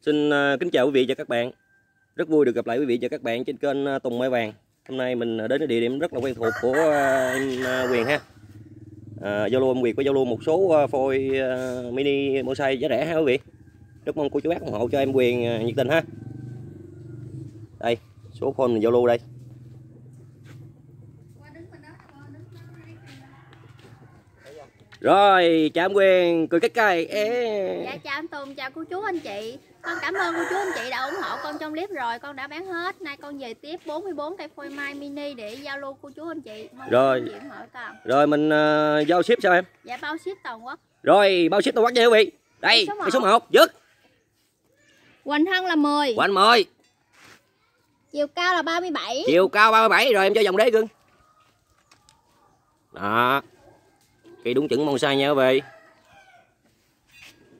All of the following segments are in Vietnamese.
Xin à, kính chào quý vị và các bạn. Rất vui được gặp lại quý vị và các bạn trên kênh à, Tùng Mai Vàng. Hôm nay mình à, đến cái địa điểm rất là quen thuộc của em Quyền ha. À, lưu em Quyền có giao lưu một số phôi mini mini bonsai giá rẻ ha quý vị. Rất mong cô chú bác ủng hộ cho em Quyền nhiệt tình ha. Đây, số phôi mình giao lưu đây. Rồi, chào em Quyền, cười cái cây. Ê. Dạ chào anh Tùng, chào cô chú anh chị Con cảm ơn cô chú anh chị đã ủng hộ con trong clip rồi Con đã bán hết, nay con về tiếp 44 cây phôi mai mini để giao lưu cô chú anh chị Mong Rồi. cô chú anh chị ủng hộ con Rồi mình ờ, giao ship sao em? Dạ bao ship toàn quốc Rồi, bao ship toàn quốc nha quý vị. Đây, Cái số cái số một. 1, dứt. Quỳnh Hân là 10 Của anh mời. Chiều cao là 37 Chiều cao 37 rồi em cho dòng đế cưng. Đó. Cây đúng chuẩn bonsai nha quý vị.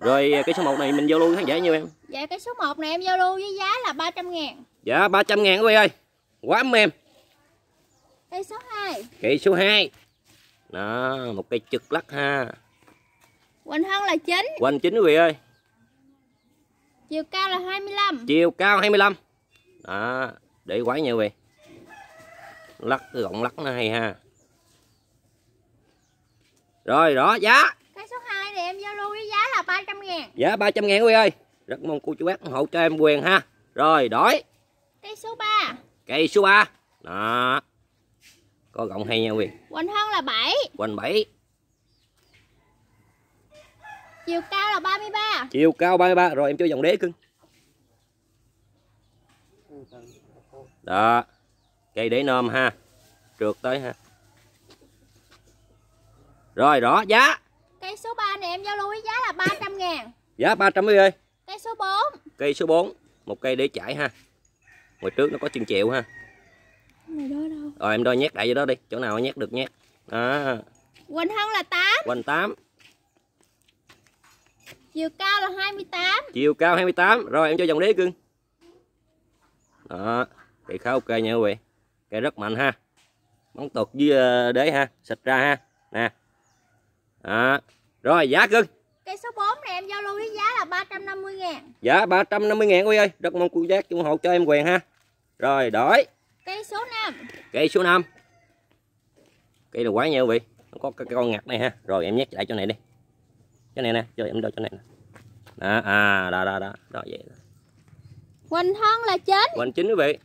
Rồi cái số 1 này mình giao lưu khán giả nhiêu em? Dạ cái số 1 này em giao lưu với giá là 300 ngàn Dạ 300 ngàn quý vị ơi. Quá ấm em. Cây số 2 Cây số 2. Đó, một cây trực lắc ha. Quỳnh Hân là 9 Quanh chính quý vị ơi. Chiều cao là 25 Chiều cao 25. Đó, để quái nha quý. Lắc gọng lắc nó hay ha. Rồi, đó giá. Cây số 2 này em giao lưu với giá là 300 ngàn. Dạ 300 ngàn quý ơi. Rất mong cô chú bác ủng hộ cho em quyền ha. Rồi đổi. Cây số 3 Cây số 3 Đó. Có gọng hay nha vị Quỳnh Hân là 7 Quanh 7 Chiều cao là 33 Chiều cao 33 Rồi em cho dòng đế cưng. Đó. Cây đế nôm ha. Trượt tới ha Rồi đó giá. Cây số 3 này em giao lưu với giá là 300 ngàn. Giá 300 quý vị ơi. Cây số 4 Cây số 4 Một cây đế chải ha. Ngoài trước nó có chân chịu ha. Này đó đâu? Rồi em đo nhét đại vô đó đi. Chỗ nào nhét được nhét. Đó. Quỳnh Hân là 8 Quanh 8 Chiều cao là 28 chiều cao 28 rồi em cho dòng đế cưng. Đó. Cây khá ok nha quý vị. Cây rất mạnh ha. Bắn tuột với ờ, đế ha. Xịt ra ha. Nè đó. rồi giá cưng. Cây số 4 này em giao lưu với giá là 350 ngàn. Giá 350 ngàn quý ơi rất mong cô giác ủng hộ cho em quyền ha. Rồi đổi. Cây số 5 cây số 5 cây là quá nha quý vị nó có cái con ngặt này ha. Rồi em nhét lại chỗ này đi. Cái này nè cho em đo chỗ này nè. Đó à đó đó đó đó vậy đó. Quỳnh Hân là 9 quanh chính quý vị.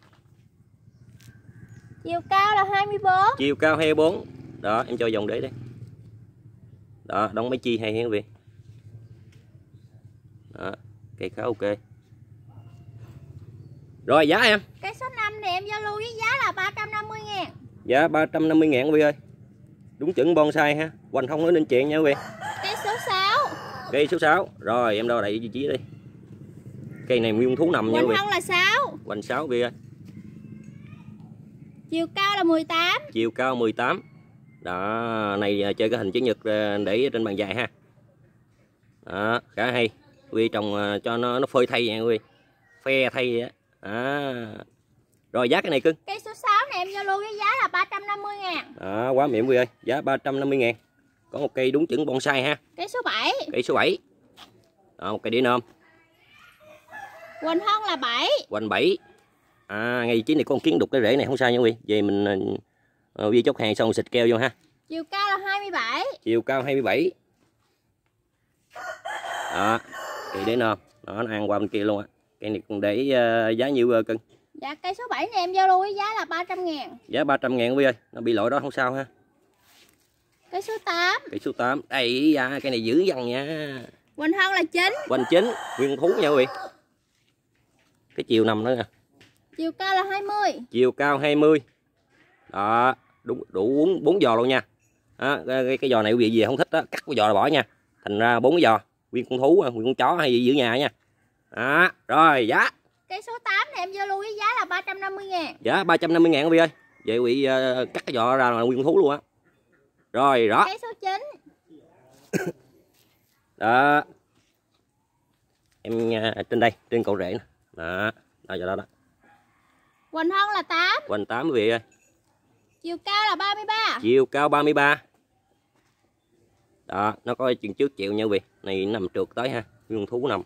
Chiều cao là 24 chiều cao 24 đó em cho dòng để đây đó đóng mấy chi hay quý vị đó cây khá ok. Rồi giá em? Cây số 5 này em giao lưu với giá là 350 ngàn. Giá 350 ngàn quý ơi. Đúng chuẩn bonsai ha. Hoành không nói nên chuyện nha quý vị Cây số 6 cây số 6 rồi em đo đậy vị trí đi. Cây này nguyên thú nằm nha quý vị Hân là 6 hoành 6 quý ơi. Chiều cao là 18 chiều cao 18 đó này à, chơi cái hình chữ nhật à, để trên bàn dài ha. Đó khá hay. Vị trồng à, cho nó nó phơi thay nha vị phe thay á. À. rồi giá cái này cưng? Cây số 6 này em giao lưu với giá là 350 ngàn. Đó, quá quý vị ơi. Giá 350 ngàn. Có một cây đúng chuẩn bonsai ha. Cây số 7 cây số 7 đó, một cây đĩa nôm. Quỳnh Hân là 7 quanh 7 à ngay vị trí này một kiến đục cái rễ này không sao nha vị về mình uh, vi chốt hàng xong xịt keo vô ha. Chiều cao là 27 chiều cao 27 đó đế nôm đó nó ăn qua bên kia luôn á. Cây này còn để ờ, giá nhiêu ờ, cân Dạ cây số 7 này em giao lưu với giá là 300 ngàn. Giá 300 ngàn quý ơi nó bị lỗi đó không sao ha. Cây số 8 cây số 8 đây da cây này dữ dằn nha. Quỳnh Hân là 9 quanh chính nguyên thú nha quý vị. Cái chiều nằm nữa nè. Chiều cao là 20 chiều cao 20 đó đúng đủ bốn bốn giò luôn nha. Đó, cái, cái, giò này quý vị về không thích đó, cắt cái giò là bỏ nha. Thành ra bốn cái giò nguyên con thú nguyên con chó hay gì giữ nhà nha. Đó rồi giá. Cây số 8 này em giao lưu với giá là 350 ngàn. Giá 350 ngàn quý vị ơi. Vậy quý vị ờ, cắt cái giò ra là nguyên con thú luôn á. Rồi đó Cây số 9 đó. Em ờ, trên đây trên cầu rễ nè. Đó đó giờ đó đó. Quỳnh Hân là 8 quanh 8 quý vị ơi Chiều cao là 33 chiều cao 33 đó nó có chừng trước chịu nha quý vị. Này nằm trượt tới ha. Nguyên thú nằm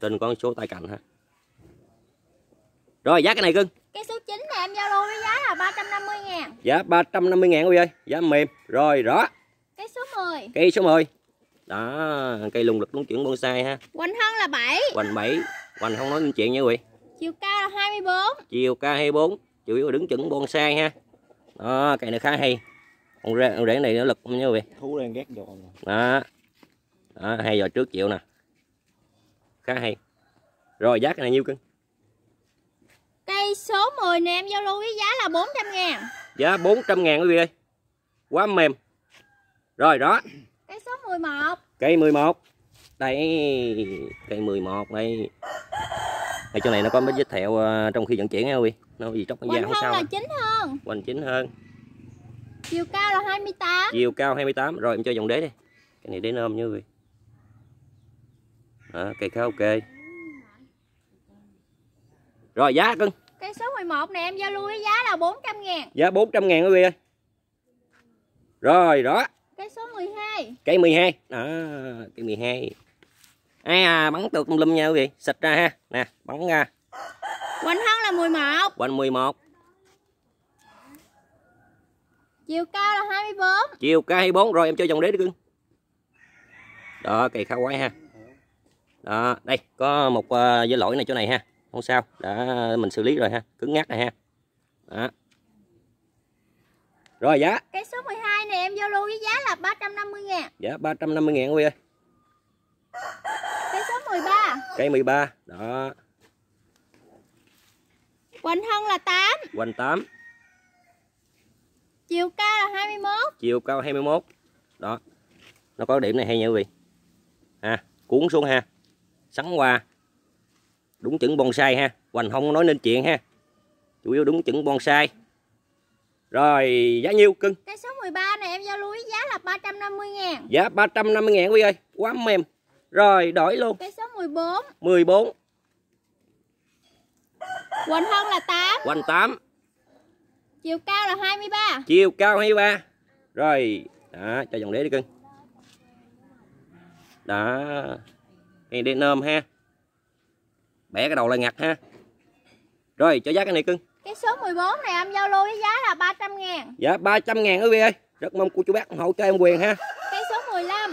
trên có số tay cành ha. Rồi giá cái này cưng. Cây số 9 này em giao lưu với giá là 350 ngàn. Giá 350 ngàn quý ơi. Giá mềm. Rồi rõ. Cây số 10 cây số 10 đó cây lùng lực đúng chuẩn bonsai ha. Quỳnh Hân là 7 hoành 7 hoành không nói chuyện nha quý vị. Chiều cao là 24 chiều K24 chủ yếu là đứng chuẩn bonsai ha đó cây này khá hay. Con rễ, con rễ này nó lực không nha quý vị thú đang ghét giò nè đó, đó hai giờ trước chịu nè. Khá hay. Rồi giá cái này nhiêu cưng Cây số 10 này em giao lưu với giá là 400 ngàn. Giá 400 ngàn quý vị ơi. Quá mềm. Rồi đó. Cây số 11 cây 11 đây. Cây 11 đây đây chỗ này nó có mấy vết thẹo ờ, trong khi vận chuyển quý vị nó gì tróc da không sao là à. 9 hơn. Hoành chính hơn. Chiều cao là 28 chiều cao 28 rồi em cho dòng đế đi. Cái này đế nôm quý vị đó, cây khá ok. Rồi giá cưng. Cây số 11 này em giao lưu với giá là 400 ngàn. Giá 400 ngàn quý vị ơi. Rồi đó. Cây số 12 cây 12 đó cây 12 ai à bắn tược tùm lum nha quý vị. Xịt ra ha. Nè bắn ra. Quỳnh Hân là 11 quanh 11 Chiều cao là 24 chiều ca 24 rồi em cho dòng đế đi cưng. Đó cây khá quái ha. Đó đây có một uh, với lỗi này chỗ này ha. Không sao. Đã mình xử lý rồi ha. Cứng ngắt rồi ha. Đó. rồi giá. Cây số 12 này em giao lưu với giá là 350 ngàn. Giá 350 ngàn quý ơi Cây số 13 cây 13 đó. Quỳnh Hân là 8 quanh 8 Chiều cao là 21 chiều cao 21 đó. Nó có điểm này hay nha quý vị. Ha cuốn xuống ha. Sắn qua. Đúng chuẩn bonsai ha. Hoành không nói nên chuyện ha. Chủ yếu đúng chuẩn bonsai. Rồi giá nhiêu cưng? Cây số 13 này em giao lưu với giá là 350 ngàn. Giá 350 ngàn quý ơi. Quá mềm rồi đổi luôn. Cây số 14 14 Quỳnh Hân là 8 hoành 8 Chiều cao là 23 chiều cao 23 rồi đó cho dòng đế đi cưng. Đó cây đen nôm ha. Bẻ cái đầu lại ngặt ha. Rồi cho giá cái này cưng. Cây số 14 này em giao lưu với giá là 300 ngàn. Giá 300 ngàn quý vị ơi. Rất mong cô chú bác ủng hộ cho em quyền ha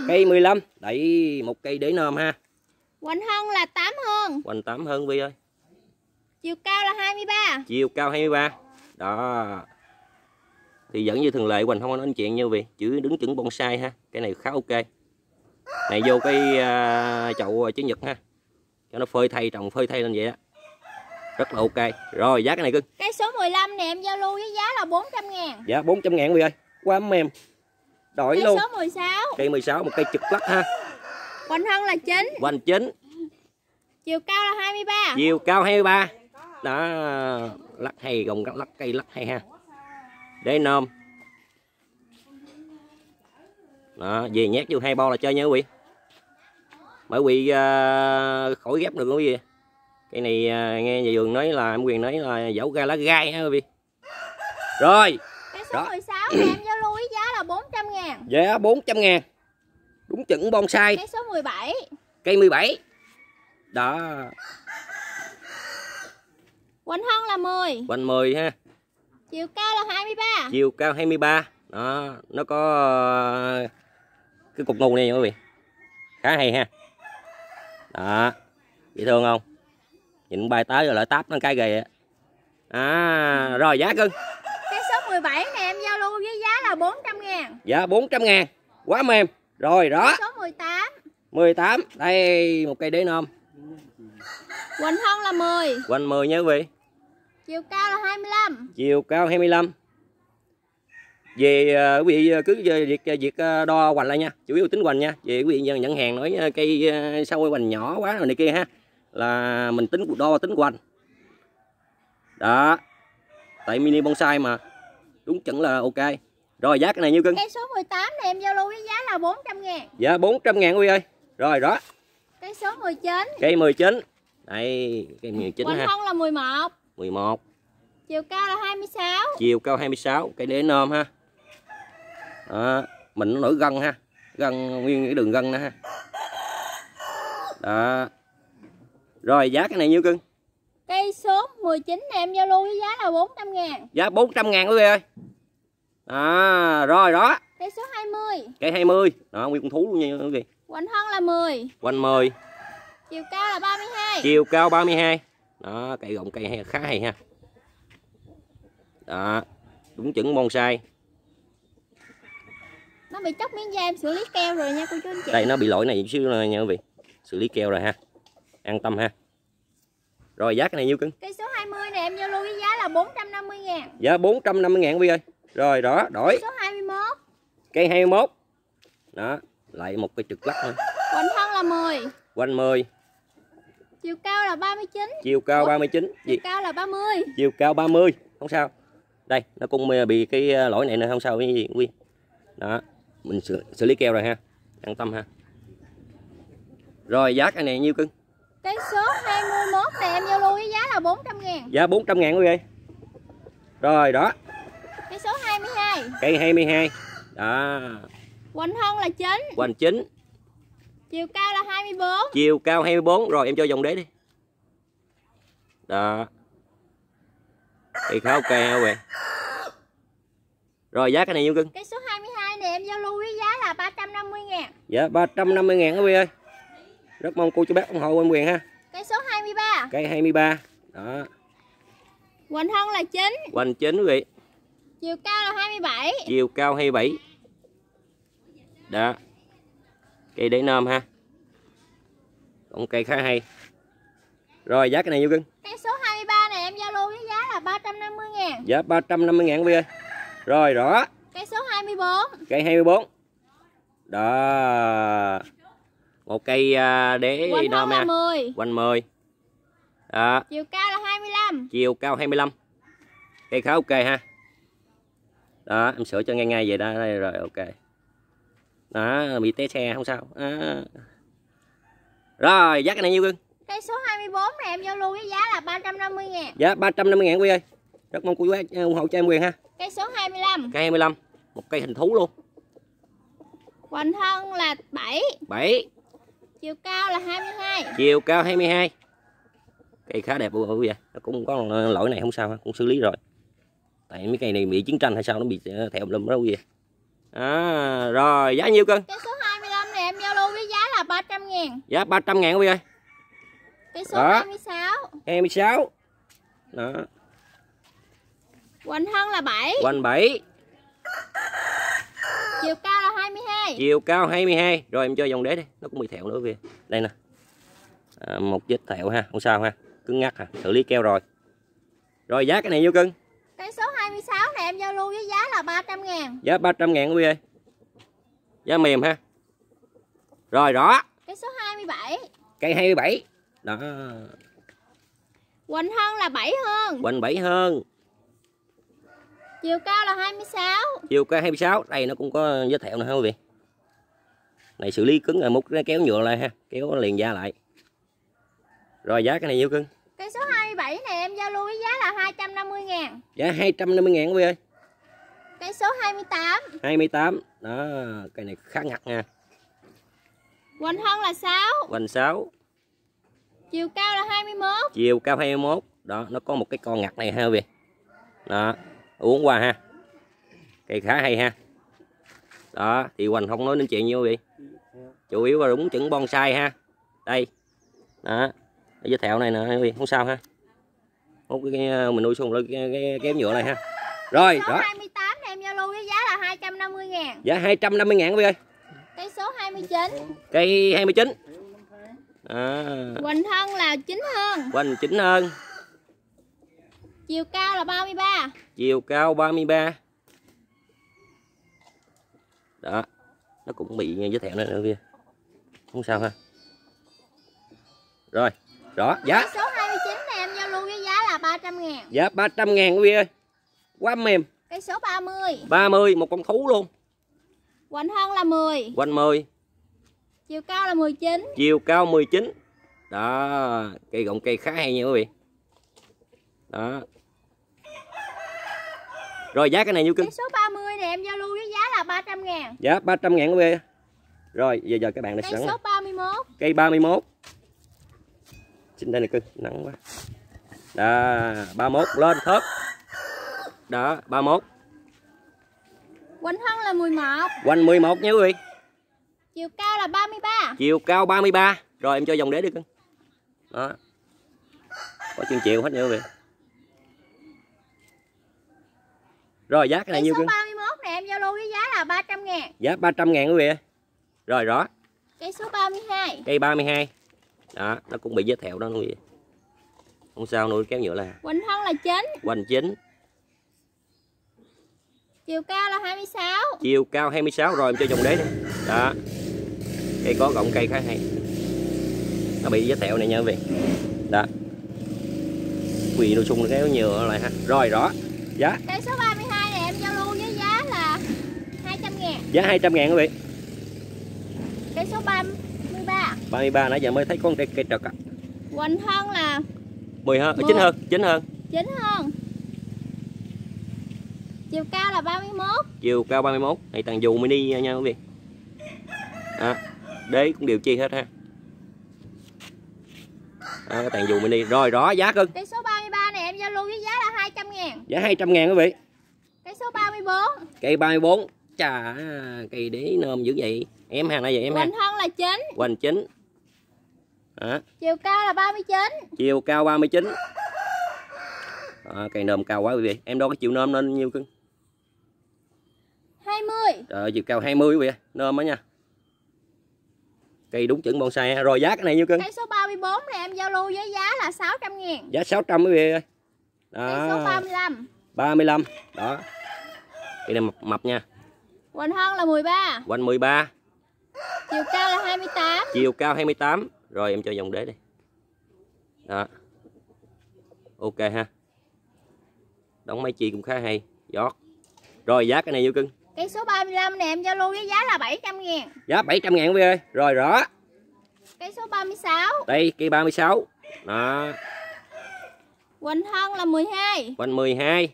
Cây số 15 cây 15 đẩy một cây để nôm ha. Quỳnh Hân là 8 hơn hoành 8 hơn vị ơi. Chiều cao là 23 chiều cao 23 đó. Thì vẫn như thường lệ Hoành không có nói chuyện như vậy chữ đứng chuẩn bonsai ha. Cái này khá ok. Này vô cái uh, chậu chữ nhật ha. Cho nó phơi thay trồng phơi thay lên vậy đó rất là ok. Rồi giá cái này cưng. Cây số 15 này em giao lưu với giá là 400 ngàn. Giá 400 ngàn vị ơi. Quá mềm đổi Cây luôn. số 16 cây 16 một cây trực lắc ha. Quỳnh Hân là 9 hoành chính Chiều cao là 23 chiều cao 23 đó lắc hay gồng lắc cây lắc hay ha. Để nôm đó về nhét vô hai bo là chơi nha quý vị. Bởi vì uh, khỏi ghép được quý vị. Cây này uh, nghe nhà vườn nói là em quyền nói là dẫu ga lá gai ha quý vị. Rồi. Cây số Đó. 16 này em giá là 400 ngàn. Giá 400 ngàn. Đúng chuẩn bonsai. Cây số 17 cây 17 đó. Quỳnh Hân là 10 quanh 10 ha. Chiều cao là 23 chiều cao 23 đó nó có ờ, cái cục ngu này nha quý vị. Khá hay ha. Đó dễ thương không? Nhìn bay tới rồi lại táp nó cái ghê á. À rồi giá cưng. Cây số 17 này em giao lưu với giá là 400 ngàn giá 400 ngàn. Quá mềm. Rồi đó. Số 18 18 đây một cây đế nôm. Quỳnh Hân là 10 quanh 10 nha quý vị. Chiều cao là 25 chiều cao 25 về ờ, quý vị cứ về việc việc ờ, đo hoành lại nha. Chủ yếu tính hoành nha. Về quý vị nhận hàng nói ờ, cây ờ, sau hoành nhỏ quá rồi này kia ha. Là mình tính đo tính hoành. Đó. Tại mini bonsai mà. Đúng chuẩn là ok rồi giá cái này nhiêu cân Cây số 18 này em giao lưu với giá là 400 ngàn. Giá 400 ngàn quý vị ơi. Rồi đó Cây số 19 cây 19 đây cây 19 Quỳnh ha. Hân là 11 11 Chiều cao là 26 chiều cao 26 cây đế nôm ha. Đó, mình nó nổi gân ha. Gân nguyên cái đường gân đó ha. Đó. Rồi giá cái này nhiêu cưng? Cây số 19 này em giao lưu với giá là 400 ngàn. Giá 400 ngàn quý vị ơi À rồi đó Cây số 20 Cây 20 Đó nguyên con thú luôn nha quý vị Hoành thân là 10 Quanh 10 Chiều cao là 32 Chiều cao 32 Đó cây gọng cây khá hay ha. Đó Đúng chuẩn bonsai. Nó bị chóc miếng da em xử lý keo rồi nha cô chú anh chị. Đây nó bị lỗi này chút xíu nha quý vị. Xử lý keo rồi ha. An tâm ha. Rồi giá cái này nhiêu cưng? Cây số 20 này em giao lưu với giá là 450 ngàn. Giá 450 ngàn quý vị ơi Rồi đó đổi. Số 21 Cây 21 Đó Lại một cây trực lắc nữa Hoành thân là 10 Quanh 10 Chiều cao là 39 Chiều cao Ủa? 39 Chiều gì? cao là 30 chiều cao 30 không sao. Đây nó cũng bị cái ờ, lỗi này nữa không sao cái gì quy đó mình xử, xử lý keo rồi ha. An tâm ha. Rồi giá cái này nhiêu cưng? Cây số 21 này em giao lưu với giá là 400 ngàn. Giá 400 ngàn quý vị. Rồi đó. Cây số 22 cây 22 đó. Hoành thân là 9 hoành chính Chiều cao là 24 chiều cao 24 rồi em cho dòng đế đi. Đó. Cây khá ok quý vị rồi giá cái này nhiêu cưng? Cây số 22 này em giao lưu với giá là 350 ngàn. Dạ 350 ngàn quý vị ơi. Rất mong cô chú bác ủng hộ em quyền ha. Cây số 23 Cây 23 Đó. Hoành thân là 9 Hoành chính quý vị Chiều cao là 27 Chiều cao 27 Đó. Cây để nôm ha. Còn cây khá hay. Rồi giá cái này nhiêu cưng Cây số 23 này em giao lưu với giá là 350 ngàn. Dạ 350 ngàn quý ơi Rồi rõ. Cây số 24 Cây 24 Đó. Một cây à, đế nôm ha. 10 Hoành 10 Đó. Chiều cao là 25 chiều cao 25 cây khá ok ha đó em sửa cho ngay ngay vậy đó đây rồi ok. Đó bị té xe không sao. À. rồi giá cái này nhiêu cưng Cây số 24 này em giao lưu với giá là 350 ngàn. Giá 350 ngàn quý ơi. Rất mong quý bác ủng hộ cho em quyền ha. Cây số 25 cây 25 một cây hình thú luôn. Hoành thân là 7 7 Chiều cao là 22 chiều cao 22 cây khá đẹp luôn quý vị nó cũng có lỗi này không sao ha, cũng xử lý rồi tại mấy cây này bị chiến tranh hay sao nó bị thẹo lum đó quý vị à, rồi giá nhiêu cân Cây số 25 này em giao lưu với giá là 300 ngàn. Giá 300 ngàn quý vị ơi? Cây số Đó. 26 26 đó. Hoành thân là 7 quanh 7 Chiều cao là 22 chiều cao 22 rồi em cho dòng đế đi. Nó cũng bị thẹo nữa kìa đây nè. À, một vết thẹo ha không sao ha. Cứng ngắc ha xử lý keo rồi. Rồi giá cái này nhiêu cân Cây số 26 này em giao lưu với giá là 300 ngàn. Giá 300 ngàn quý vị ơi. Giá mềm ha. Rồi rõ. Cây số 27 cây 27 đó. Hoành thân là 7 hơn. Quanh 7 hơn. Chiều cao là 26 chiều cao 26 đây nó cũng có vết thẹo nữa ha quý vị. Này xử lý cứng rồi múc nó kéo nhựa lại ha. Kéo liền da lại. Rồi giá cái này nhiêu cân Cây số 27 này em giao lưu với giá là 250 ngàn. Giá 250 ngàn quý ơi. Cây số 28 28 đó cây này khá ngặt nha. Hoành thân là 6 quanh 6 Chiều cao là 21 chiều cao 21 đó nó có một cái con ngặt này ha quý vị đó uống qua ha. Cây khá hay ha. Đó thì hoành không nói nên chuyện nhiêu quý vị chủ yếu là đúng chuẩn bonsai ha. Đây. Đó cái thẹo này nè không sao ha một cái, cái mình nuôi xuống cái, cái, cái kéo nhựa này ha. Rồi Số đó. 28 này em lưu với giá là 250 ngàn. Giá 250 ngàn quý ơi. Cây số 29 cây 29 à, Hoành thân là 9 hơn. Quanh chỉnh hơn. Chiều cao là 33 chiều cao 33 đó. Nó cũng bị vết thẹo nữa nữa kia không sao ha. Rồi đó giá. Số 29 này em giao lưu với giá là 300 ngàn. Giá 300 ngàn quý vị ơi. Quá mềm. Cây số 30 30 một con thú luôn. Hoành thân là 10 quanh 10 Chiều cao là 19 chiều cao 19 đó cây gọng cây khá hay nha quý vị. Đó. Rồi giá cái này nhiêu cân Cây số 30 này em giao lưu với giá là 300 ngàn. Giá 300 ngàn quý vị. Rồi giờ giờ các bạn đã Cây sẵn số 31 cây 31 xin đây này cưng nặng quá đó 31 lên thớt đó 31 Quỳnh Hân là 11 quanh 11 nha quý vị. Chiều cao là 33 chiều cao 33 rồi em cho dòng đế đi cưng. Đó. Có chân chiều hết nha quý vị. Rồi giá cái này nhiêu số cưng? 31 này em giao lưu với giá là 300 ngàn. Giá 300 ngàn quý vị rồi rõ. Cây số 32 cây 32 đó nó cũng bị vết thẹo đó quý vị không sao nuôi kéo nhựa là Quỳnh Hân là 9 hoành chính Chiều cao là 26 chiều cao 26 rồi em cho dòng đế đi. Đó. Cây có gọng cây khá hay. Nó bị vết thẹo này nha quý vị. Đó. Quỳ nó sung kéo nhựa lại ha. Rồi rõ. Giá? Cây số 32 này em giao lưu với giá là 200 ngàn. Giá 200 ngàn quý vị. Cây số 33 33 nãy giờ mới thấy con cây, cây trật á. Quỳnh Hân là 10 hơn, 10. chín hơn, chín hơn. chín hơn. Chiều cao là 31. Chiều cao 31. Này tàn dù mini nha quý vị. À, đế cũng điều chi hết ha. À, cái tàn dù mini. Rồi rõ giá cưng. Cái số 33 này em giao lưu với giá là 200 000 Giá 200 000 quý vị. Cái số 34. Cây 34. Chà, cây đế nôm dữ vậy. Em hàng này vậy em Quỳnh ha. Quỳnh thân là chính Quỳnh chính à. chiều cao là 39 chiều cao 39 à, cây nôm cao quá quý vị. Em đo cái chiều nôm lên nhiêu cưng. 20 à, chiều cao 20 quý vị nôm đó nha. Cây đúng chuẩn bonsai rồi giá cái này nhiêu cưng? Cây số 34 này em giao lưu với giá là 600 ngàn. Giá 600 quý vị ơi. Cây số 35 35 đó. Cây này mập mập nha. Quanh hơn là 13 quanh 13 chiều cao là 28 chiều cao 28 rồi em cho dòng đế đi. Đó. Ok ha. Đóng máy chi cũng khá hay. Giót rồi giá cái này nhiêu cưng. Cây số 35 này em giao lưu với giá là 700 ngàn. Giá 700 ngàn quý ơi. Rồi rõ. Cây số 36 đây cây 36 đó. Quỳnh Hân là 12 quanh 12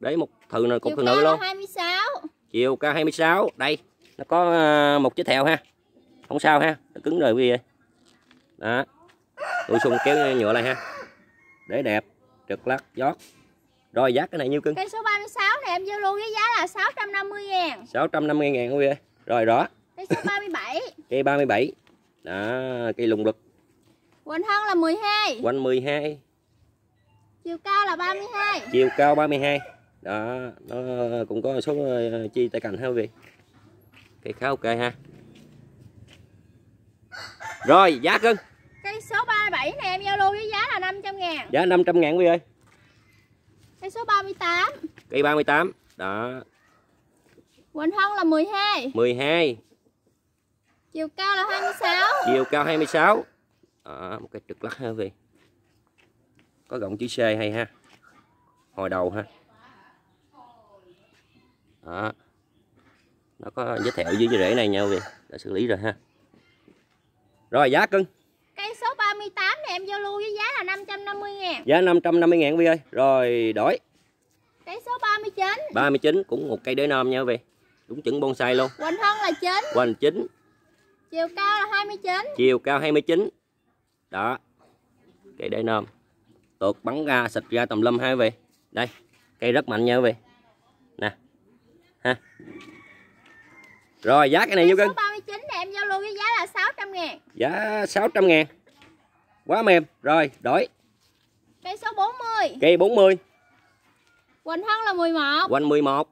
đấy một thừ này cục Chiều thừ nữ luôn. 26 chiều cao 26 đây nó có à, một chiếc thèo ha. Không sao ha. Nó cứng rồi quý vị ơi đó. Tôi xung kéo nhựa lại ha. Để đẹp trượt lắc giót. Rồi giá cái này nhiêu cưng? Cây số 36 này em giao lưu với giá là 650 ngàn. 650 ngàn quý vị? Ơi rồi rõ. Cây số 37 cây 37 đó cây lùng lực Quỳnh Hân là 12 quanh 12 Chiều cao là 32 chiều cao 32 đó nó cũng có số ờ, chi tay cành quý vị. Cây khá ok ha. Rồi giá cưng Cây số 37 này em giao lưu với giá là 500 ngàn. Giá 500 ngàn quý ơi. Cây số 38 cây 38 đó. Quỳnh Hân là 12 12 Chiều cao là 26 chiều cao 26 đó, một cái trực lắc ha vị. Có gọng chữ C hay ha. Hồi đầu ha. Đó. Nó có vết thẹo dưới cái rễ này nha quý vị. Đã xử lý rồi ha. Rồi giá cưng 38 này em giao lưu với giá là 550 ngàn. Giá 550 ngàn vị ơi. Rồi đổi. Cây số 39 39 cũng một cây đế nôm nha vị đúng chuẩn bonsai luôn. Quỳnh Hân là 9 hoành chính Chiều cao là 29 chiều cao 29 đó. Cây đế nôm tuột bắn ra xịt ra tầm lâm ha quý vị đây cây rất mạnh nha vị nè. Ha. Rồi giá cái này nhiêu cân số 39 này em giao lưu với giá là 600 ngàn. Giá 600 ngàn quá mềm. Rồi đổi. Cây số 40 cây 40 Quỳnh Hân là 11 quanh 11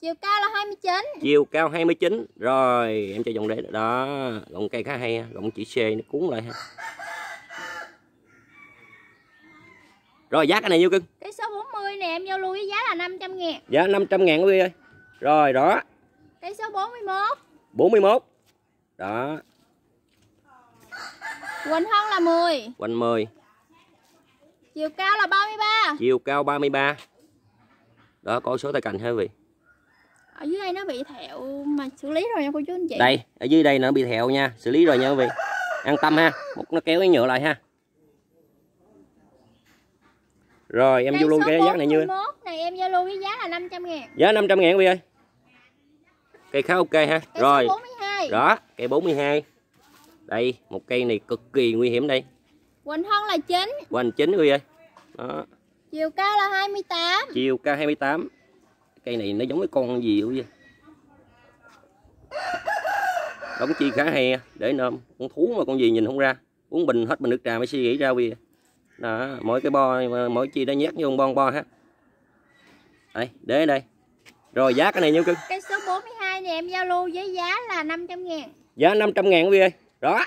Chiều cao là 29 chiều cao 29 rồi em cho dòng đế đó gọng cây khá hay ha. gọng chỉ C nó cuốn lại ha. Rồi giá cái này nhiêu cưng? Cây số 40 này em giao lưu với giá là 500 ngàn. Giá 500 ngàn quý ơi. Rồi đó. Cây số 41 41 đó Quỳnh Hân là 10 quanh 10 Chiều cao là 33 chiều cao 33 đó có số tay cành quý vị. Ở dưới đây nó bị thẹo mà xử lý rồi nha cô chú anh chị. Đây ở dưới đây nó bị thẹo nha xử lý rồi nha quý vị. An tâm ha một nó kéo cái nhựa lại ha. Rồi em vô luôn cái giá này như 41 này em giao lưu với giá là 500 ngàn. Giá 500 ngàn quý ơi. Cây khá ok ha. Cây rồi. số 42 đó cây 42 đây một cây này cực kỳ nguy hiểm đây. Quỳnh Hân là 9 quanh chính quý vị ơi. Đó. Chiều cao là 28 chiều cao 28 cây này nó giống cái con gì vậy đóng chi khá hay để nôm. Con thú mà con gì nhìn không ra. Uống bình hết bình nước trà mới suy nghĩ ra vì đó mỗi cái bo mỗi chi đã nhét vô bon bo ha. Đây để đây. Rồi giá cái này nhiêu cưng? Cây số 42 này em giao lưu với giá là 500 ngàn. Giá 500 ngàn quý ơi đó.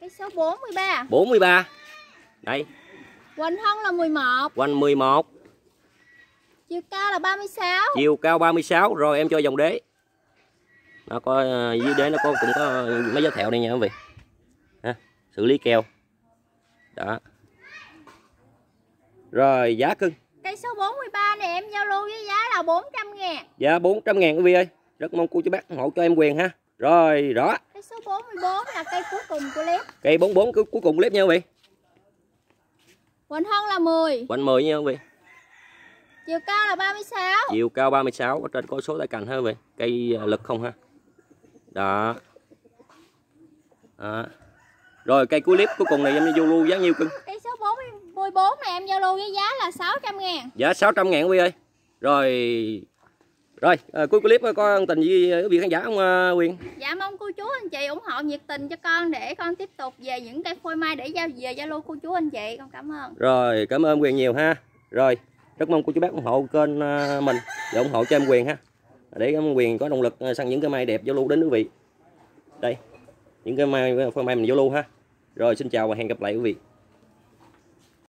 Cây số 43 43 đây. Quỳnh Hân là 11 quanh 11 chiều cao là 36 chiều cao 36 rồi em cho dòng đế. Nó có ờ, dưới đế nó có cũng có mấy dấu thẹo đây nha quý vị. Ha, xử lý keo. Đó. Rồi giá cưng. Cây số 43 này em giao lưu với giá là 400 ngàn. Giá 400 ngàn quý vị ơi. Rất mong cô chú bác ủng hộ cho em quyền ha. Rồi đó cây số 44 là cây cuối cùng của clip cây 44 cuối cuối cùng clip nha quý vị. Quỳnh Hân là 10 quanh 10 nha quý vị. Chiều cao là 36 chiều cao 36 ở trên có số tay cành ha quý vị. Cây ờ, lực không ha? Đó. Đó. rồi cây cuối clip cuối cùng này em vô lưu giá nhiêu cưng? Cây số 44 này em giao lưu với giá là 600 ngàn. Giá 600 ngàn quý ơi. Rồi rồi à, cuối clip có ân tình gì quý vị khán giả không Quyền? Dạ mong cô chú anh chị ủng hộ nhiệt tình cho con để con tiếp tục về những cây phôi mai để giao về Zalo cô chú anh chị. Con cảm ơn. rồi cảm ơn Quyền nhiều ha. Rồi rất mong cô chú bác ủng hộ kênh mình và ủng hộ cho em Quyền ha. Để em Quyền có động lực săn những cái mai đẹp giao lưu đến quý vị. Đây những cái mai phôi mai mình giao lưu ha. Rồi xin chào và hẹn gặp lại quý vị